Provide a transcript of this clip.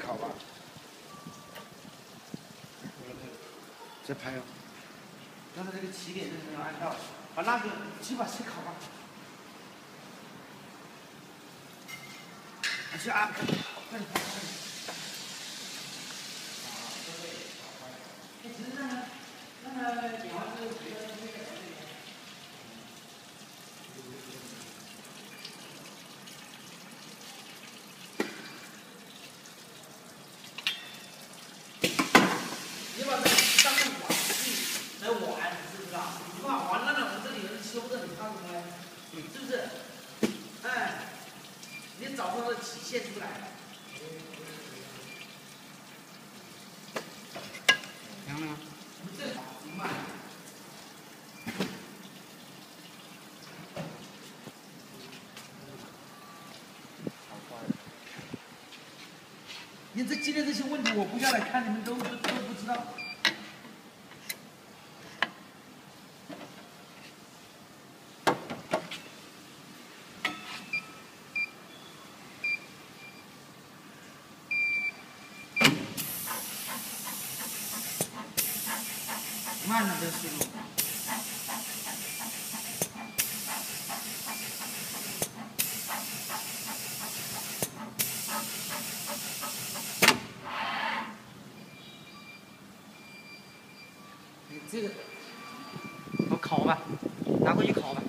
烤吧。再拍哦。刚才这个起点是没有按到，把那个去把去烤吧。去啊，快点，快点，快点。你把这当个玩具来玩，知不知道？你把玩了呢，我这里人修的，你看什么嘞？是不是？哎，你找出的体现出来。凉了。你这今天这些问题我不下来看，你们都都都不知道。慢了这速度。这个，我烤吧，拿回去烤吧。